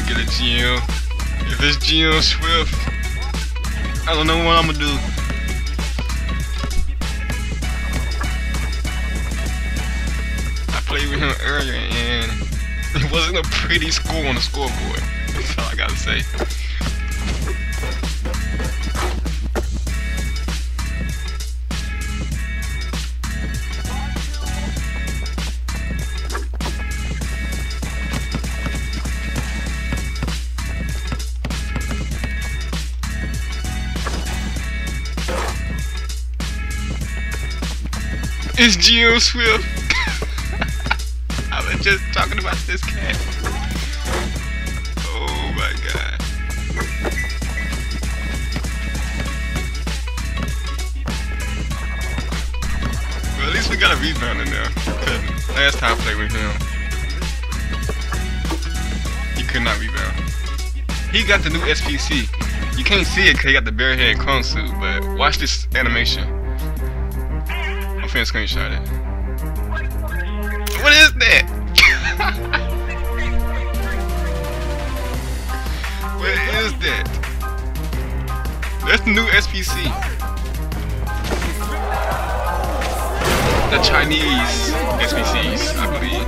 gonna get a GM. If it's GM Swift, I don't know what I'm gonna do. I played with him earlier and it wasn't a pretty score on the scoreboard. That's all I gotta say. It's Geo Swift. I was just talking about this cat. Oh my god. Well, at least we got a rebound in there. Last time I played with him, he could not rebound. He got the new SPC. You can't see it because he got the bare head clone suit, but watch this animation. Finna screenshot it. What is that? what is that? That's the new SPC. The Chinese SPCs, I believe.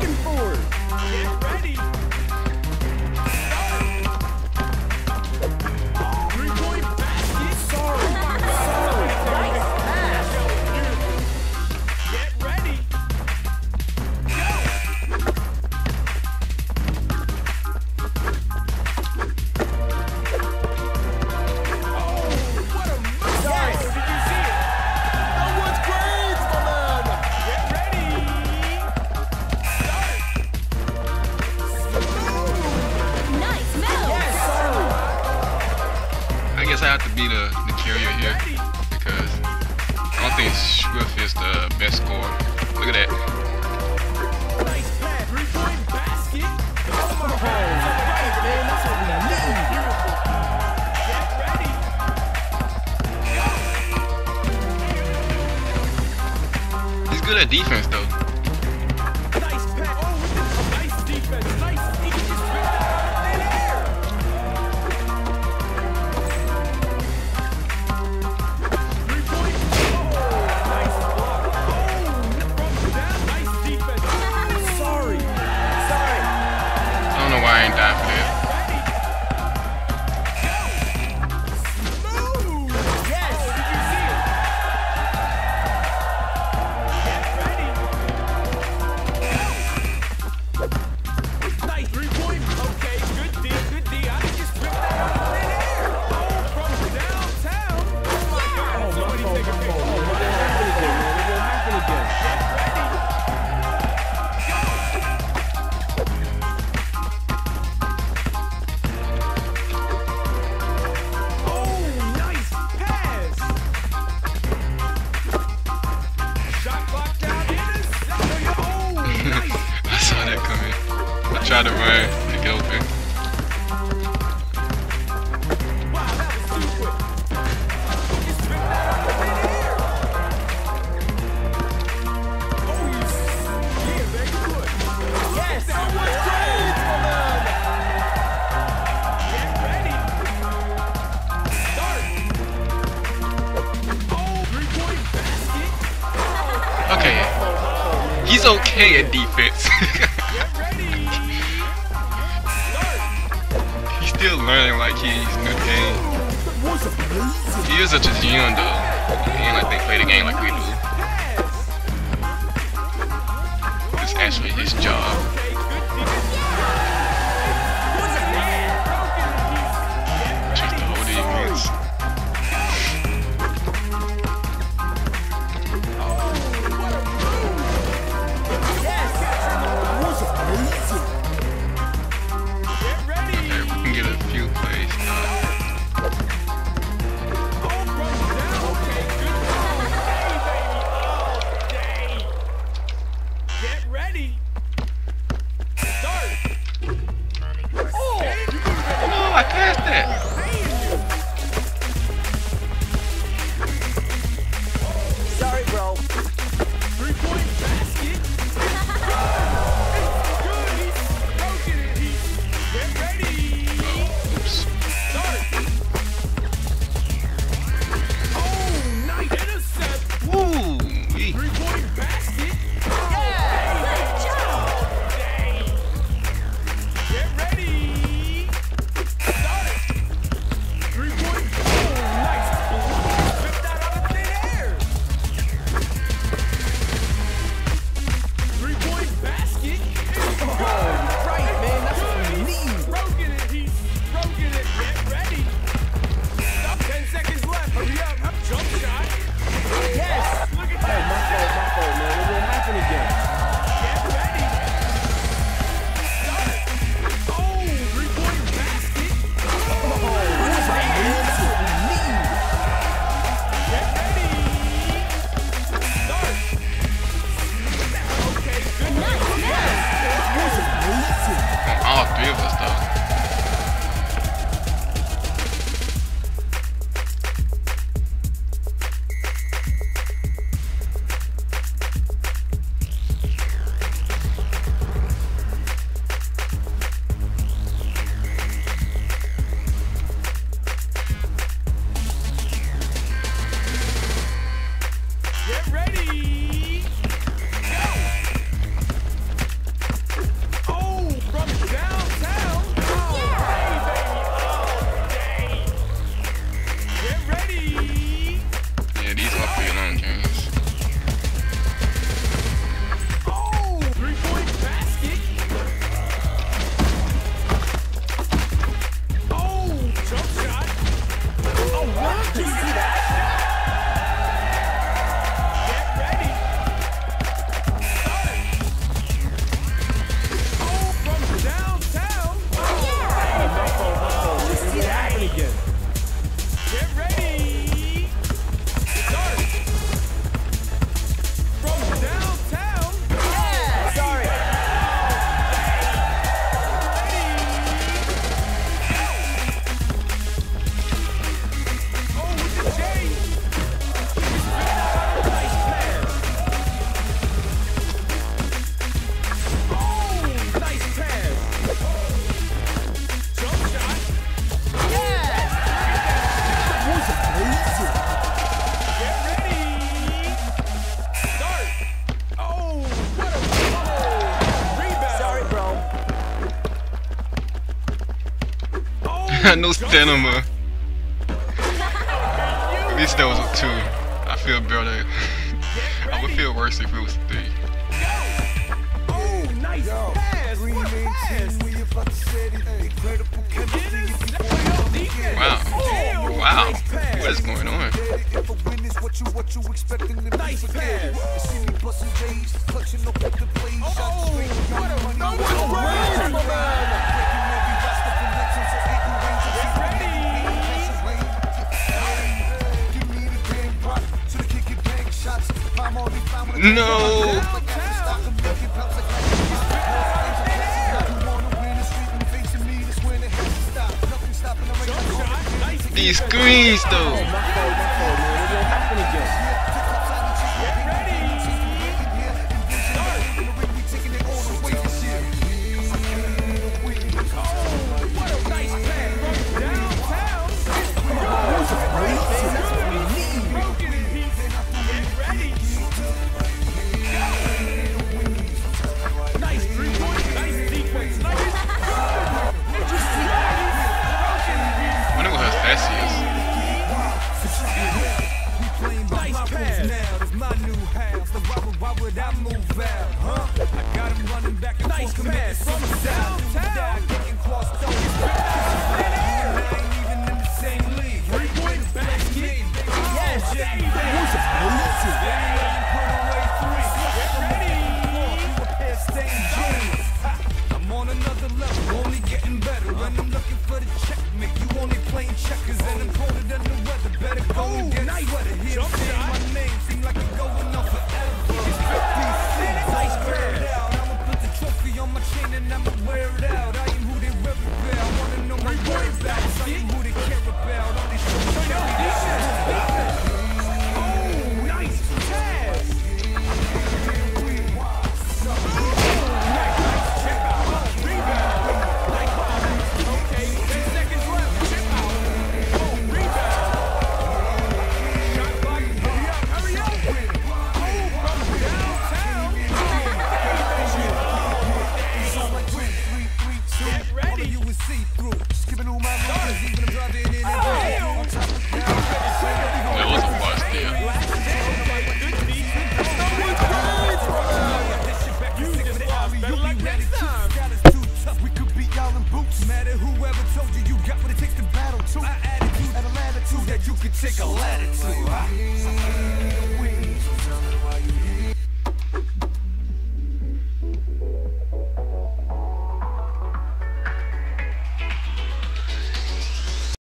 Good defense though. Coming. I he's learning like he's new game. He is such a young though. He ain't like they play the game like we do. It's actually his job. no stamina. At least that was a two. I feel better. I would feel worse if it was three. Oh, nice pass. What a pass. Wow. Wow. What is going on? Nice pass. Oh, what a what a No. These screens though. Nice pass. Now it's my new house. So why would, why would I move out? Huh? I got him running back and Nice forth. from downtown. Getting crossed over. In. Matter whoever told you you got what it takes to battle. Our attitude at a latitude that you could take a latitude.